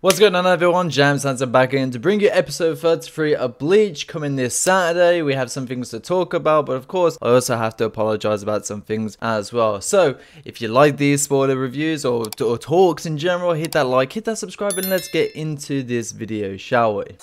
What's going on everyone, Jaymes Hanson back in to bring you episode 33 of Bleach coming this Saturday. We have some things to talk about, but of course I also have to apologize about some things as well. So if you like these spoiler reviews or, or talks in general, hit that like, hit that subscribe and let's get into this video, shall we?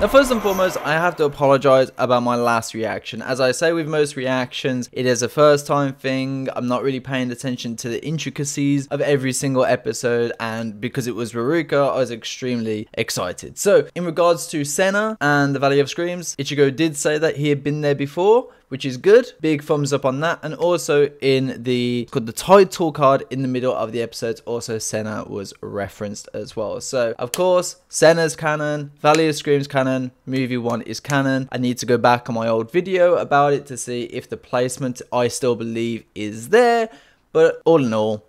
Now first and foremost, I have to apologize about my last reaction. As I say with most reactions, it is a first time thing. I'm not really paying attention to the intricacies of every single episode and because it was Ruruka, I was extremely excited. So in regards to Senna and the Valley of Screams, Ichigo did say that he had been there before, which is good. Big thumbs up on that. And also in the called the title card in the middle of the episodes, also Senna was referenced as well. So of course, Senna's canon, Valley of Screams canon, movie one is canon. I need to go back on my old video about it to see if the placement I still believe is there. But all in all,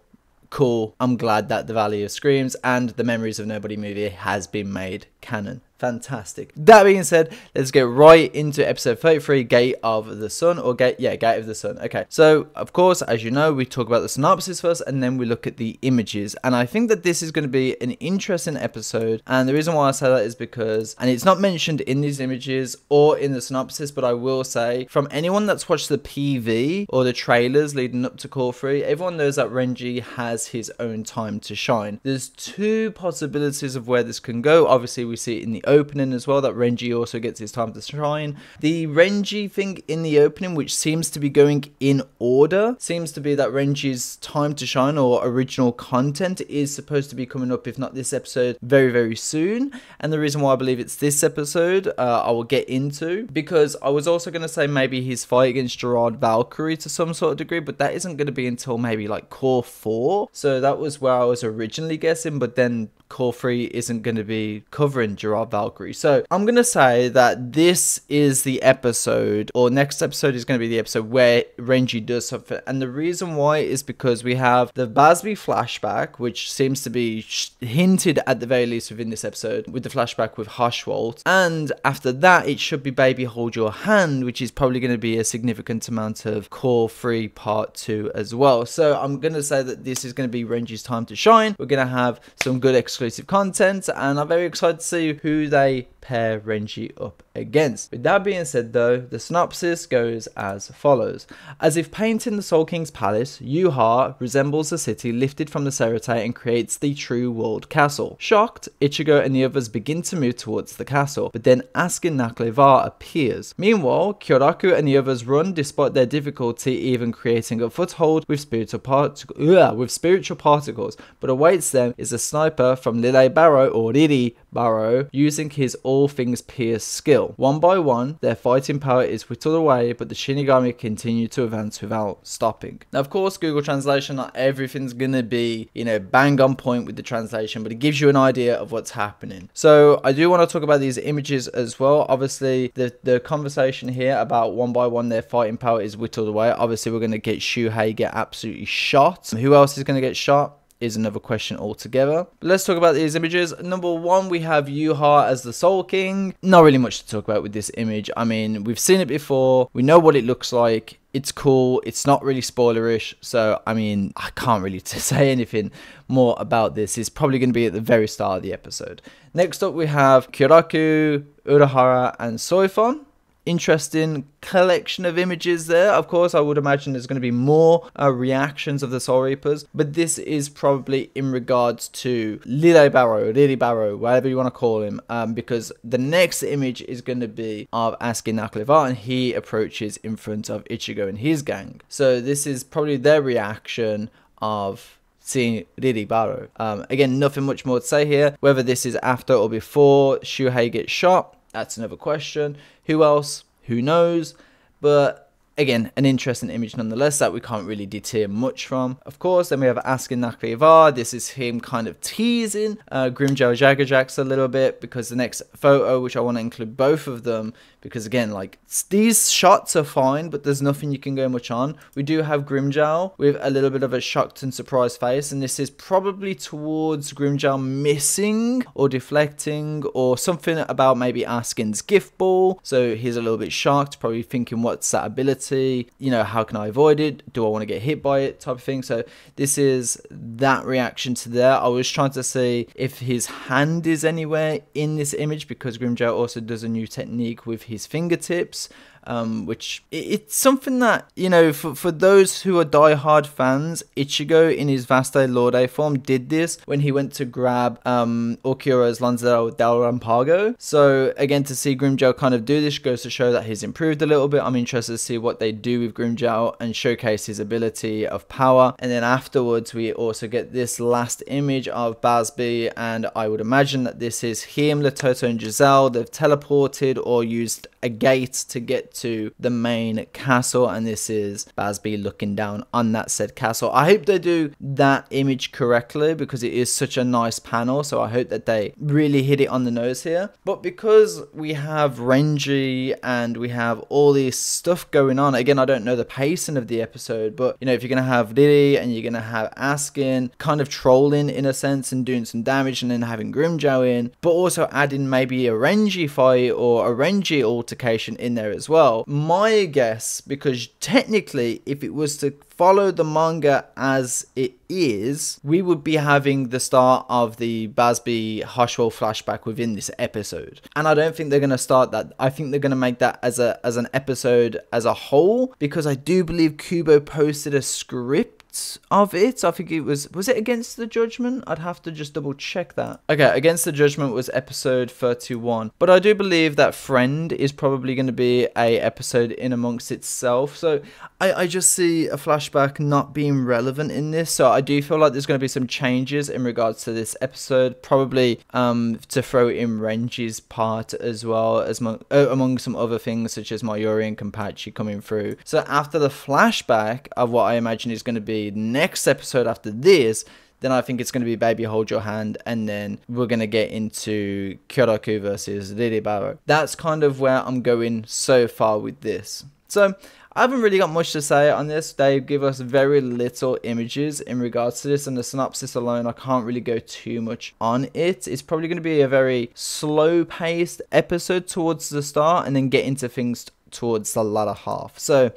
cool. I'm glad that the Valley of Screams and the Memories of Nobody movie has been made canon. Fantastic. That being said, let's get right into episode 33, Gate of the Sun, or Gate, yeah, Gate of the Sun. Okay, so of course, as you know, we talk about the synopsis first, and then we look at the images. And I think that this is going to be an interesting episode. And the reason why I say that is because, and it's not mentioned in these images or in the synopsis, but I will say, from anyone that's watched the PV or the trailers leading up to Cour 3, everyone knows that Renji has his own time to shine. There's two possibilities of where this can go. Obviously, we see it in the opening as well that Renji also gets his time to shine. The Renji thing in the opening, which seems to be going in order, seems to be that Renji's time to shine or original content is supposed to be coming up, if not this episode, very, very soon. And the reason why I believe it's this episode, uh, I will get into because I was also going to say maybe his fight against Gerard Valkyrie to some sort of degree, but that isn't going to be until maybe like cour four. So that was where I was originally guessing, but then cour 3 isn't going to be covering Gerard Valkyrie. So I'm going to say that this is the episode, or next episode is going to be the episode where Renji does something. And the reason why is because we have the Bazz-B flashback, which seems to be hinted at the very least within this episode, with the flashback with Haschwalth. And after that, it should be Baby Hold Your Hand, which is probably going to be a significant amount of cour 3 part 2 as well. So I'm going to say that this is going to be Renji's time to shine. We're going to have some good exclusive exclusive content and I'm very excited to see who they pair Renji up against. With that being said though, the synopsis goes as follows. As if painting the Soul King's palace, Yhwach resembles a city lifted from the Seireitei and creates the true world castle. Shocked, Ichigo and the others begin to move towards the castle, but then Askin Nakk Le Vaar appears. Meanwhile, Kyoraku and the others run despite their difficulty even creating a foothold with spiritual, partic ugh, with spiritual particles, but awaits them is a sniper from Lille Barro or Riri Barro using his all things pierce skill. One by one, their fighting power is whittled away, but the Shinigami continue to advance without stopping. Now, of course, Google Translation, not everything's gonna be, you know, bang on point with the translation, but it gives you an idea of what's happening. So I do want to talk about these images as well. Obviously, the, the conversation here about one by one their fighting power is whittled away. Obviously, we're gonna get Shuhei get absolutely shot. Who else is gonna get shot? Is another question altogether. But let's talk about these images. Number one, we have Yhwach as the Soul King. Not really much to talk about with this image. I mean, we've seen it before. We know what it looks like. It's cool. It's not really spoilerish. So, I mean, I can't really say anything more about this. It's probably going to be at the very start of the episode. Next up, we have Kyoraku, Urahara, and Soifon interesting collection of images there. Of course, I would imagine there's going to be more uh, reactions of the Soul Reapers, but this is probably in regards to Lille Barro, Lille Barro, whatever you want to call him, um, because the next image is going to be of Askin Nakk Le Vaar, and he approaches in front of Ichigo and his gang. So this is probably their reaction of seeing Riri Barro. Um, again, nothing much more to say here. Whether this is after or before Shuhei gets shot, that's another question. Who else? Who knows? But again, an interesting image nonetheless that we can't really deter much from. Of course, then we have Askin Nakk Le Vaar. This is him kind of teasing uh, Grimmjow Jaegerjaquez a little bit because the next photo, which I want to include both of them, because again like these shots are fine but there's nothing you can go much on we do have Grimmjow with a little bit of a shocked and surprised face and this is probably towards Grimmjow missing or deflecting or something about maybe Askin's gift ball so he's a little bit shocked probably thinking what's that ability You know, how can I avoid it? Do I want to get hit by it? Type of thing. So this is that reaction to there. I was trying to see if his hand is anywhere in this image because Grimmjow also does a new technique with his fingertips um, which it's something that you know for, for those who are die-hard fans ichigo in his Vasto Lorde form did this when he went to grab um, Ulquiorra's Lanza del Relámpago. So again to see Grimmjow kind of do this goes to show that he's improved a little bit. I'm interested to see what they do with Grimmjow and showcase his ability of power. And then afterwards we also get this last image of Bazz-B and I would imagine that this is him, Liltotto and Giselle. They've teleported or used a gate to get to the main castle and this is Bazz-B looking down on that said castle. I hope they do that image correctly because it is such a nice panel so I hope that they really hit it on the nose here. But because we have Renji and we have all this stuff going on, again I don't know the pacing of the episode but you know if you're going to have Lily and you're going to have Askin kind of trolling in a sense and doing some damage and then having Grimmjow in but also adding maybe a Renji fight or a Renji altercation in there as well well. My guess, because technically, if it was to follow the manga as it is, we would be having the start of the Bazz-B Haschwalth flashback within this episode. And I don't think they're going to start that. I think they're going to make that as a as an episode as a whole because I do believe Kubo posted a script of it. I think it was was it against the judgment? I'd have to just double check that. Okay, against the judgment was episode 31. But I do believe that friend is probably going to be a episode in amongst itself. So I, I just see a flashback not being relevant in this. So I do feel like there's going to be some changes in regards to this episode. Probably um to throw in Renji's part as well as among, uh, among some other things such as Mayuri and Kenpachi coming through. So after the flashback of what I imagine is going to be next episode after this, then I think it's going to be Baby Hold Your Hand, and then we're going to get into Kyoraku versus Lille Barro. That's kind of where I'm going so far with this. So I haven't really got much to say on this. They give us very little images in regards to this, and the synopsis alone, I can't really go too much on it. It's probably going to be a very slow paced episode towards the start, and then get into things towards the latter half. So,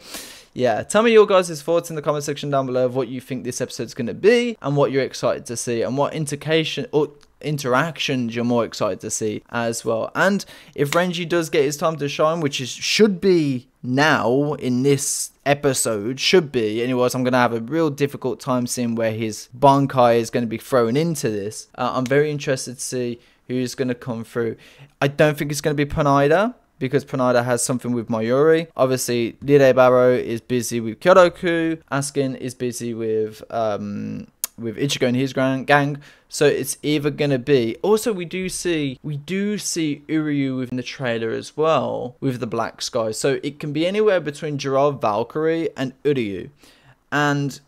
yeah, tell me your guys' thoughts in the comment section down below of what you think this episode's going to be and what you're excited to see and what indication or interactions you're more excited to see as well. And if Renji does get his time to shine, which is should be now in this episode, should be, anyways, I'm going to have a real difficult time seeing where his Bankai is going to be thrown into this. Uh, I'm very interested to see who's going to come through. I don't think it's going to be Pernida because Pernida has something with Mayuri. Obviously, Lille Barro is busy with Kyoraku. Askin is busy with um, with Ichigo and his gang. So it's either gonna be. Also, we do see we do see Uryu within the trailer as well with the Black Sky. So it can be anywhere between Gerard Valkyrie and Uryu. And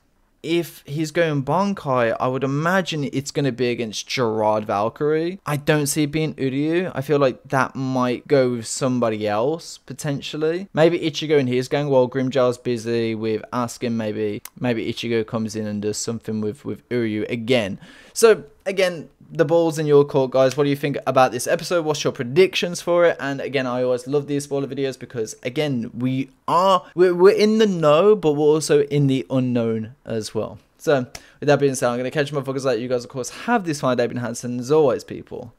if he's going Bankai, I would imagine it's going to be against Gerard Valkyrie. I don't see it being Uryu. I feel like that might go with somebody else, potentially. Maybe Ichigo and his gang while Grimmjow's busy with Askin, maybe maybe Ichigo comes in and does something with, with Uryu again. So, again, the ball's in your court, guys. What do you think about this episode? What's your predictions for it? And again, I always love these spoiler videos because, again, we are we're, we're in the know, but we're also in the unknown as well. So, with that being said, I'm going to catch my focus like you guys, of course, have this fine day, been Hanson. As always, people,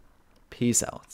peace out.